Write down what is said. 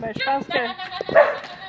Ben pense que